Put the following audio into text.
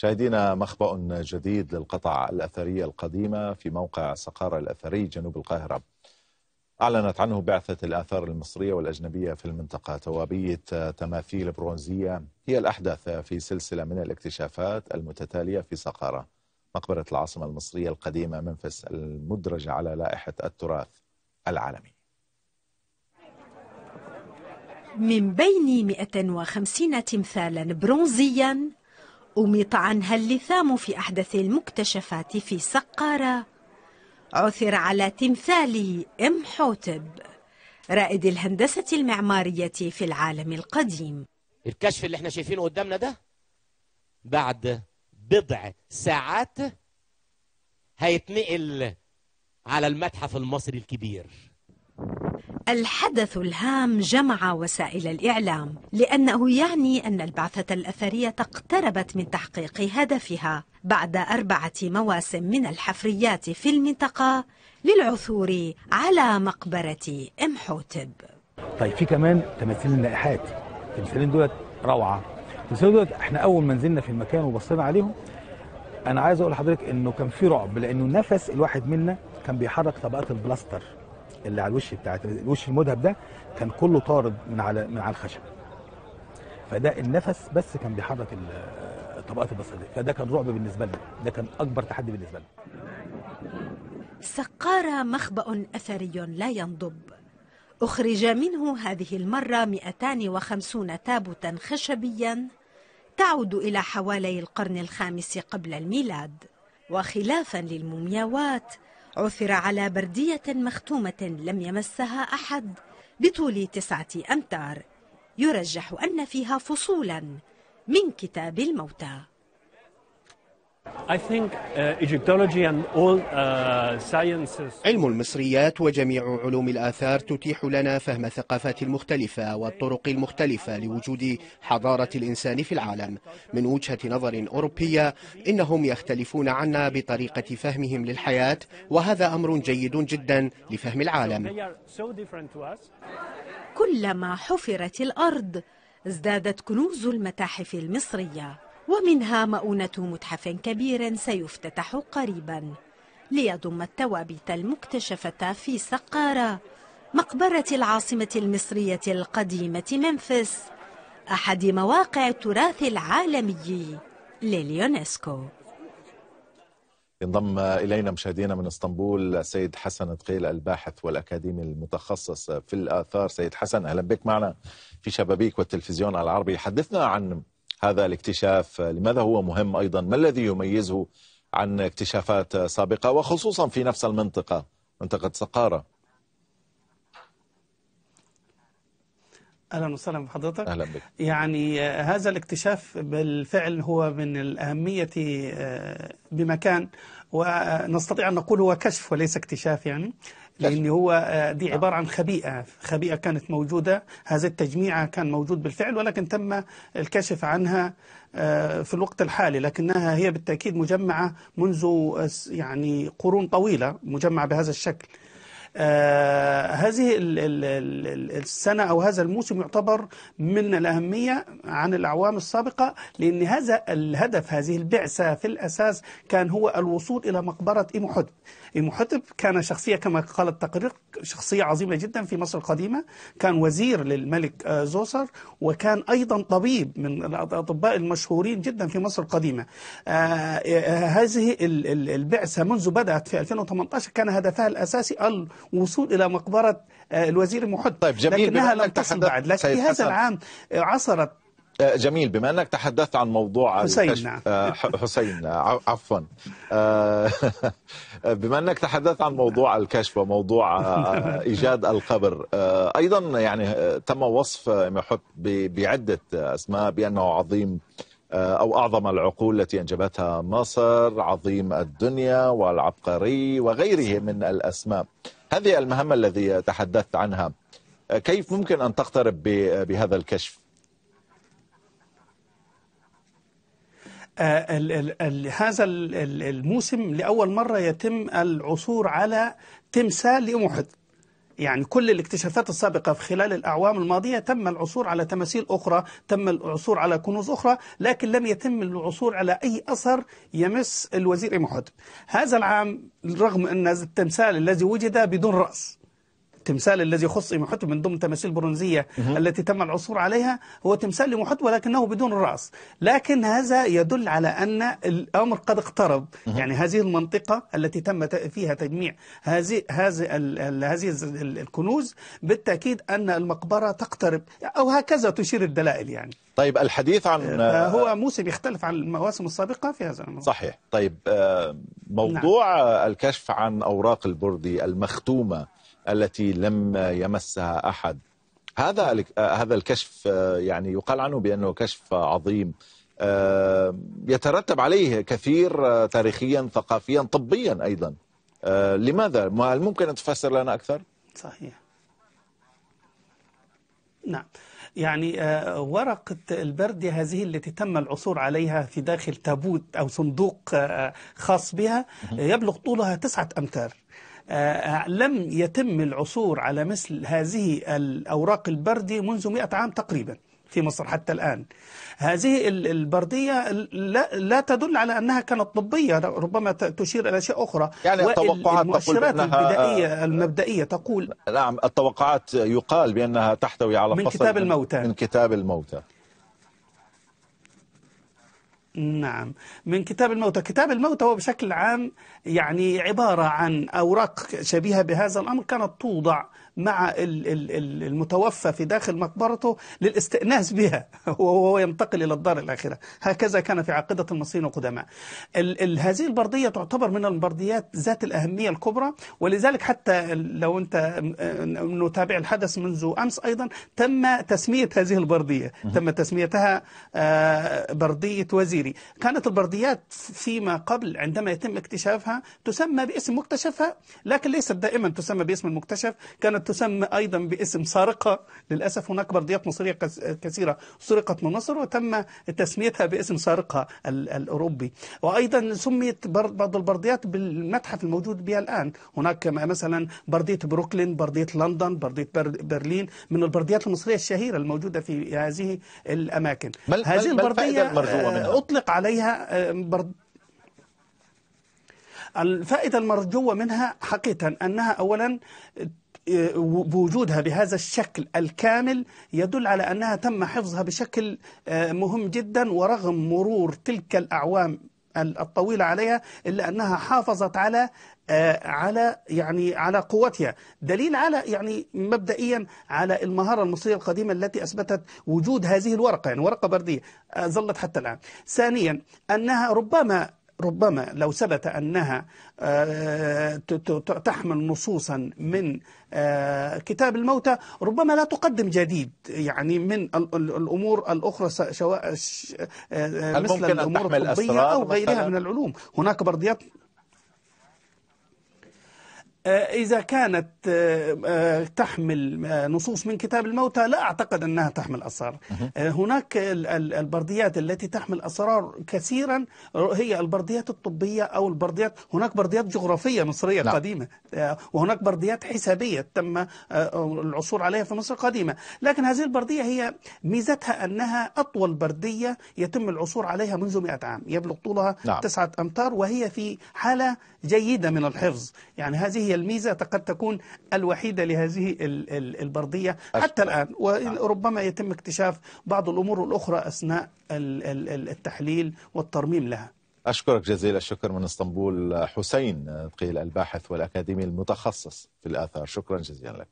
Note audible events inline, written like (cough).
مشاهدينا مخبأ جديد للقطع الأثرية القديمة في موقع سقارة الأثري جنوب القاهرة. أعلنت عنه بعثة الآثار المصرية والأجنبية في المنطقة. توابية تماثيل برونزية هي الأحدث في سلسلة من الاكتشافات المتتالية في سقارة. مقبرة العاصمة المصرية القديمة منفس المدرجة على لائحة التراث العالمي. من بين 150 تمثالا برونزيا أميط عنها اللثام في أحدث المكتشفات في سقارة. عثر على تمثال إم حوتب رائد الهندسة المعمارية في العالم القديم. الكشف اللي إحنا شايفينه قدامنا ده بعد بضع ساعات هيتنقل على المتحف المصري الكبير. الحدث الهام جمع وسائل الإعلام لأنه يعني أن البعثة الأثرية اقتربت من تحقيق هدفها بعد أربعة مواسم من الحفريات في المنطقة للعثور على مقبرة إم حوتب. طيب في كمان تماثيل النائحات. التمثالين دولت روعة. التمثالين دولت إحنا أول ما نزلنا في المكان وبصينا عليهم أنا عايز أقول لحضرتك إنه كان في رعب لأنه نفس الواحد منا كان بيحرك طبقات البلاستر. اللي على الوش بتاعت الوش المذهب ده كان كله طارد من على من على الخشب. فده النفس بس كان بيحرك ال- طبقات البلاستر دي. فده كان رعب بالنسبة لنا. ده كان أكبر تحدي بالنسبة لنا. سقارة مخبأ أثري لا ينضب. أخرج منه هذه المرة 250 تابوتا خشبيا تعود إلى حوالي القرن الخامس قبل الميلاد. وخلافا للمومياوات عثر على بردية مختومة لم يمسها أحد بطول تسعة أمتار. يرجح أن فيها فصولا من كتاب الموتى. علم المصريات وجميع علوم الآثار تتيح لنا فهم الثقافات المختلفة والطرق المختلفة لوجود حضارة الإنسان في العالم. من وجهة نظر أوروبية إنهم يختلفون عنا بطريقة فهمهم للحياة وهذا أمر جيد جدا لفهم العالم. كلما حفرت الأرض ازدادت كنوز المتاحف المصرية. ومنها مؤونة متحف كبير سيفتتح قريبا ليضم التوابيت المكتشفة في سقارة مقبرة العاصمة المصرية القديمة منفس أحد مواقع التراث العالمي لليونسكو. ينضم إلينا مشاهدينا من إسطنبول السيد حسن دقيل الباحث والأكاديمي المتخصص في الآثار. سيد حسن أهلا بك معنا في شبابيك والتلفزيون العربي. حدثنا عن هذا الاكتشاف لماذا هو مهم أيضا؟ ما الذي يميزه عن اكتشافات سابقة؟ وخصوصا في نفس المنطقة منطقة سقارة. أهلا وسهلا بحضرتك. أهلا بك. يعني آه، هذا الاكتشاف بالفعل هو من الأهمية آه، بمكان ونستطيع أن نقول هو كشف وليس اكتشاف يعني. لأن هو آه، دي عبارة عن خبيئة. خبيئة كانت موجودة. هذا التجميع كان موجود بالفعل ولكن تم الكشف عنها آه، في الوقت الحالي لكنها هي بالتأكيد مجمعة منذ آه، يعني قرون طويلة مجمعة بهذا الشكل. هذه ال- ال- ال- السنة أو هذا الموسم يعتبر من الأهمية عن الأعوام السابقة لأن هذا الهدف هذه البعثة في الأساس كان هو الوصول إلى مقبرة إيموحتب إيموحتب كان شخصية كما قال التقرير شخصية عظيمة جدا في مصر القديمة كان وزير للملك آه، زوسر وكان أيضا طبيب من الأطباء المشهورين جدا في مصر القديمة آه، آه، هذه ال- ال- البعثة منذ بدأت في 2018 كان هدفها الأساسي الوصول إلى مقبرة الوزير محد طيب، جميل. لكنها لم تصل بعد لكن في هذا. العام عصرت جميل. بما أنك تحدثت عن موضوع حسين، الكشف- نعم. آه، حسين آه، عفوا. آه، (laughs) بما أنك تحدثت عن موضوع الكشف وموضوع آه، (laughs) إيجاد القبر آه، أيضا يعني آه، تم وصف محب ب- بعدة أسماء بأنه عظيم آه، أو أعظم العقول التي أنجبتها مصر عظيم الدنيا والعبقري وغيره من الأسماء. هذه المهمة الذي تحدثت عنها. آه، كيف ممكن أن تقترب بهذا الكشف؟ هذا ال- ال- الموسم لأول مرة يتم العثور على تمثال لأم أحد. يعني كل الاكتشافات السابقة في خلال الأعوام الماضية تم العثور على تماثيل أخرى تم العثور على كنوز أخرى لكن لم يتم العثور على أي أثر يمس الوزير محمد هذا العام رغم أن التمثال الذي وجد بدون رأس التمثال الذي يخص محط من ضمن تماثيل برونزية التي تم العثور عليها هو تمثال لمحط ولكنه بدون رأس لكن هذا يدل على أن الأمر قد اقترب. يعني هذه المنطقة التي تم فيها تجميع هذه هذه هذه ال- الكنوز بالتأكيد أن المقبرة تقترب. أو هكذا تشير الدلائل يعني. طيب الحديث عن فهو موسم يختلف عن المواسم السابقة في هذا الموضوع. صحيح. طيب آه، موضوع الكشف عن أوراق البردي المختومة التي لم يمسها أحد. هذا هذا الكشف يعني يقال عنه بأنه كشف عظيم. آه، يترتب عليه كثير آه، تاريخيا ثقافيا طبيا أيضا. آه، لماذا؟ هل ممكن أن تفسر لنا أكثر؟ صحيح. نعم. يعني ورقة البردي هذه التي تم العثور عليها في داخل تابوت أو صندوق خاص بها يبلغ طولها تسعة أمتار. لم يتم العثور على مثل هذه الأوراق البردي منذ مئة عام تقريبا في مصر حتى الآن. هذه ال- البردية لا, لا تدل على أنها كانت طبية ربما تشير إلى أشياء أخرى. يعني التوقعات تقول البدائية المبدئية تقول نعم التوقعات يقال بأنها تحتوي على من كتاب الموتى. من كتاب الموتى. نعم. من كتاب الموتى. كتاب الموتى هو بشكل عام يعني عبارة عن أوراق شبيهة بهذا الأمر كانت توضع مع ال- ال- ال- المتوفى في داخل مقبرته للاستئناس بها. (laughs) وهو ينتقل إلى الدار الآخرة. هكذا كان في عقيدة المصريين القدماء. ال- ال- هذه البردية تعتبر من البرديات ذات الأهمية الكبرى ولذلك حتى لو أنت نتابع الحدث منذ أمس أيضا تم تسمية هذه البردية. تم تسميتها آه، بردية وزيري كانت البرديات فيما قبل عندما يتم اكتشافها تسمى باسم مكتشفها لكن ليست دائما تسمى باسم المكتشف كانت تسمى أيضا باسم سارقة. للأسف هناك برديات مصرية كثيرة سرقت من مصر وتم تسميتها باسم سارقها ال- الأوروبي. وأيضا سميت بعض البرديات بالمتحف الموجود بها الآن. هناك مثلا بردية بروكلين بردية لندن بردية بر- برلين من البرديات المصرية الشهيرة الموجودة في هذه الأماكن. ما ال- ما هذه البردية المرجوة منها؟ أطلق عليها آه، برد الفائدة المرجوة منها حقيقة أنها أولا آه، بوجودها بهذا الشكل الكامل يدل على أنها تم حفظها بشكل آه، مهم جدا ورغم مرور تلك الأعوام الطويلة عليها إلا أنها حافظت على آه، على يعني على قوتها. دليل على يعني مبدئيا على المهارة المصرية القديمة التي أثبتت وجود هذه الورقة يعني ورقة بردية آه، ظلت حتى الآن. ثانيا أنها ربما ربما لو ثبت أنها آه، تحمل نصوصا من آه، كتاب الموتى ربما لا تقدم جديد يعني من ال- ال- الأمور الأخرى سواء آه، مثل الأمور الطبية أو غيرها؟ من العلوم هناك برديات إذا كانت آه، آه، تحمل آه، نصوص من كتاب الموتى لا أعتقد أنها تحمل أسرار. آه، هناك ال- ال- البرديات التي تحمل أسرار كثيرا هي البرديات الطبية أو البرديات هناك برديات جغرافية مصرية نعم. قديمة آه، وهناك برديات حسابية تم آه، العثور عليها في مصر قديمة. لكن هذه البردية هي ميزتها أنها أطول بردية يتم العثور عليها منذ 100 عام. يبلغ طولها نعم. تسعة أمتار وهي في حالة جيدة من الحفظ. يعني هذه هي الميزة قد تكون الوحيدة لهذه ال- ال- البردية حتى الآن. وربما يتم اكتشاف بعض الأمور الأخرى أثناء ال- ال- ال- التحليل والترميم لها. أشكرك جزيل الشكر من إسطنبول حسين قيل الباحث والأكاديمي المتخصص في الآثار. شكرا جزيلا لك.